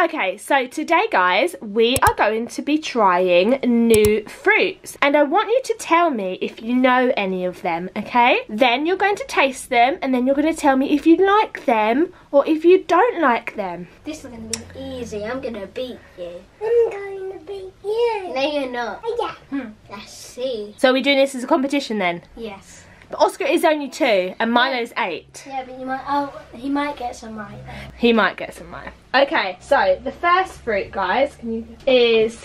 Okay, so today guys, we are going to be trying new fruits. And I want you to tell me if you know any of them, okay? Then you're going to taste them and then you're going to tell me if you like them or if you don't like them. This is going to be easy. I'm going to beat you. I'm going to beat you. No, you're not. Yeah. Hmm. Let's see. So are we doing this as a competition then? Yes. But Oscar is only two and Milo's eight. Yeah, but you might. Oh, he might get some right then. He might get some right. Okay, so the first fruit, guys, can you, is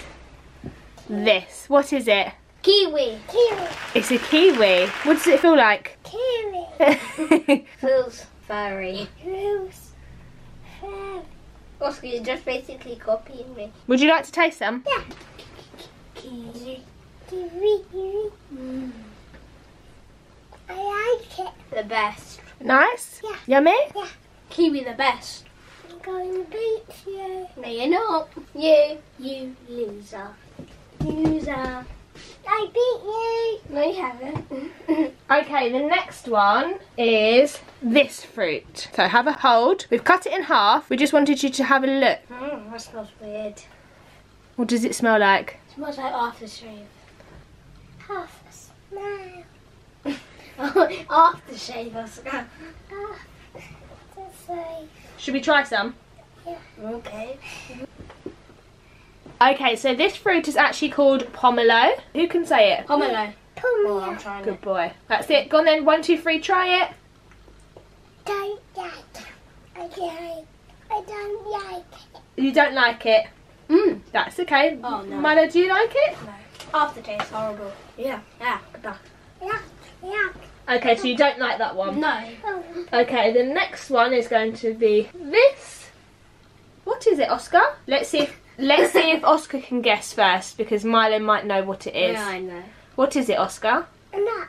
this. What is it? Kiwi. Kiwi. It's a kiwi. What does it feel like? Kiwi. Feels furry. Rose. Fairy. Oscar, you're just basically copying me. Would you like to taste some? Yeah. Kiwi. Kiwi. Kiwi. Mm. I like it. The best. Nice? Yeah. Yummy? Yeah. Kiwi the best. I'm going to beat you. No, you're not. You. You loser. Loser. I beat you. No, you haven't. Okay, the next one is this fruit. So have a hold. We've cut it in half. We just wanted you to have a look. mm, that smells weird. What does it smell like? It smells like aftershave. Half a smile. aftershave, Oscar. Half the. Should we try some? Yeah. Okay. Okay, so this fruit is actually called pomelo. Who can say it? Pomelo. Pomelo. Oh, I'm trying Good it. boy. That's it. Go on then. One, two, three. Try it. Don't like it. I don't. I don't like it. You don't like it. Mmm. That's okay. Oh, no. Milo, do you like it? No. Aftertaste horrible. Yeah. Yeah. Goodbye. Yuck. Yuck. Okay, so you don't like that one. No. Oh, Okay, the next one is going to be this. What is it, Oscar? Let's see if let's see if Oscar can guess first because Milo might know what it is. Yeah, I know. What is it, Oscar? a nut.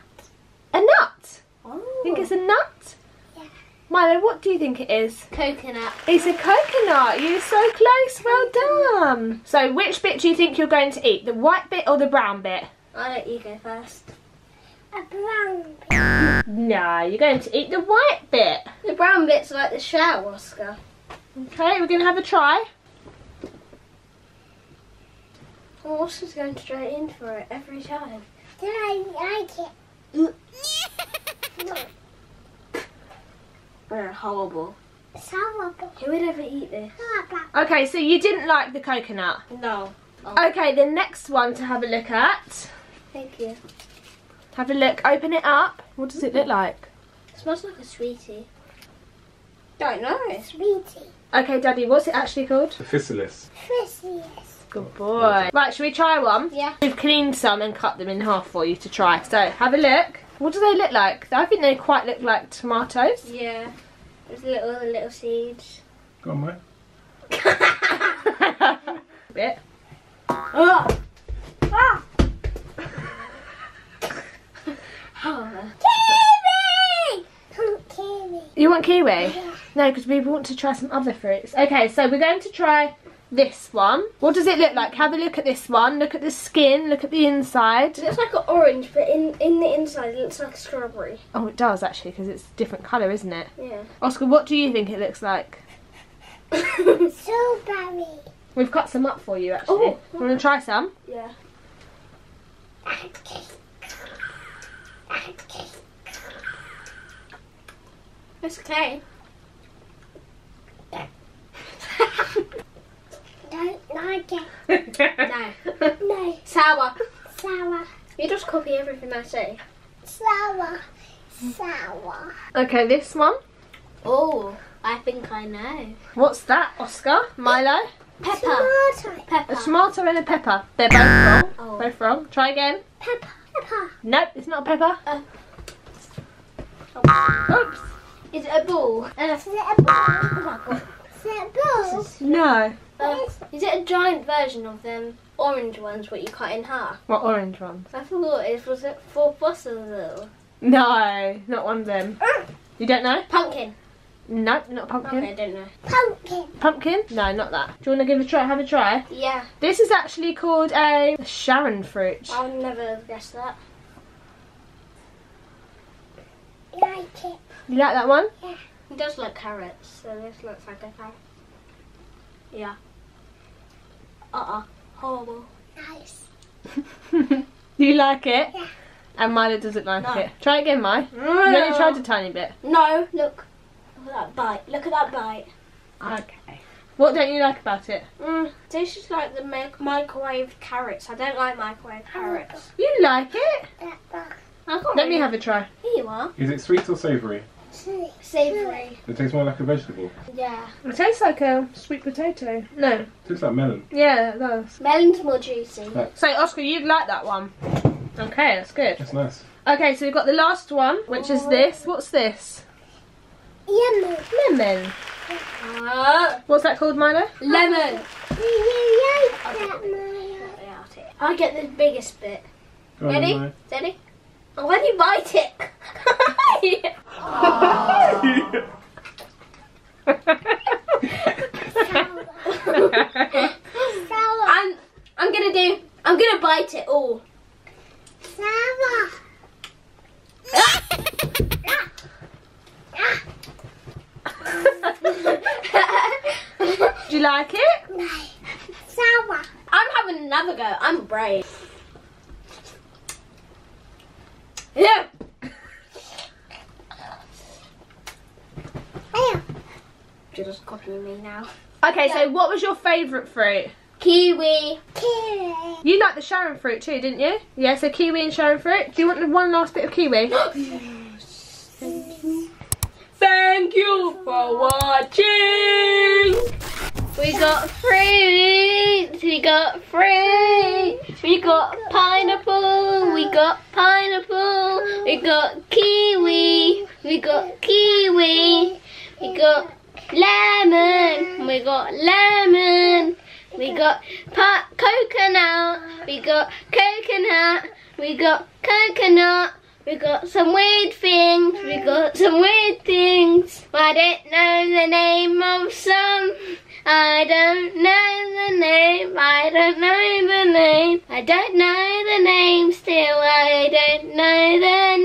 A nut. Oh. Think it's a nut? Yeah. Milo, what do you think it is? coconut. It's a coconut. You're so close. Well done. So, which bit do you think you're going to eat? The white bit or the brown bit? I'll let you go first. A brown bit. No, you're going to eat the white bit. The brown bit's like the shell, Oscar. Okay, we're going to have a try. Oh, Oscar's going straight in for it every time. Do I like it? They're horrible. Sour bit. Who would ever eat this? Okay, so you didn't like the coconut. No. Okay, the next one to have a look at. Thank you. Have a look. Open it up. What does it look like? It smells like a sweetie. Don't know. Sweetie. Okay, Daddy, what's it actually called? Officialist. Fishies. Good boy. Right, should we try one? Yeah. We've cleaned some and cut them in half for you to try. So, have a look. What do they look like? I think they quite look like tomatoes. Yeah. There's little little seeds. Go on, mate. Bit. Oh. Ah. oh. Kiwi! Kiwi. You want kiwi? No, because we want to try some other fruits. Okay, so we're going to try this one. What does it look like? Have a look at this one. Look at the skin. Look at the inside. It looks like an orange, but in, in the inside it looks like a strawberry. Oh, it does actually, because it's a different colour, isn't it? Yeah. Oscar, what do you think it looks like? Strawberry. We've cut some up for you, actually. Oh. Want to try some? yeah. It's okay. Don't like it. No. No. Sour. Sour. You just copy everything I say. Sour. Sour. Okay, this one. Oh, I think I know. What's that, Oscar? Milo? Pepper. Tomato. A Pepper. tomato and a pepper. They're both wrong. Oh. Both wrong. Try again. Pepper. Pepper. Nope, it's not a pepper. Uh. Oops. Is it a ball? Uh, Is it a ball? Is it a ball? No. uh, is it a giant version of them orange ones what you cut in half? What orange ones? I forgot it was it for Brussels. No, not one of them. You don't know? Pumpkin. No, not a pumpkin. Okay, I don't know. Pumpkin. Pumpkin? No, not that. Do you want to give a try? Have a try. Yeah, This is actually called a Sharon fruit. I'll never guess that. Like it. You like that one? Yeah. It does like carrots, so this looks like a carrot. Yeah. Uh-uh. Horrible. Nice. you like it? Yeah. And Milo doesn't like No. it. Try it again, Milo. You only tried a tiny bit. No, look. Look at that bite. Look at that bite. Okay. What don't you like about it? Mm, this is like the mic- microwave carrots. I don't like microwave carrots. You like it? That one. Let me have a try. Here. Is it sweet or savoury? Sweet. Savoury. It tastes more like a vegetable. Yeah. It tastes like a sweet potato. No. It tastes like melon. Yeah, it does. Melon's more juicy. So, Oscar, you'd like that one. Okay, that's good. It's nice. Okay, so we've got the last one, which is this. What's this? Yummy. Lemon. Uh, What's that called, Milo? lemon. Do you like that, Maya? I'll take it. I get the biggest bit. Go Ready? Maya. Ready? When you bite it. I'm I'm gonna do I'm gonna bite it all. Do you like it? Sour. I'm having another go. I'm brave. Yeah. Maya. You're just copying me now. Okay, so what was your favourite fruit? Kiwi. Kiwi. You like the Sharon fruit too, didn't you? Yeah, so kiwi and Sharon fruit. Do you want the one last bit of kiwi? Thank you for watching. We got fruit. We got fruit. We got pineapple. We got pineapple. We got kiwi. We got kiwi. We got lemon. We got lemon. We got pa- coconut. We got coconut. We got coconut. We got some weird things. We got some weird things. I don't know the name of some. I don't know name. I don't know the name. I don't know the name still. I don't know the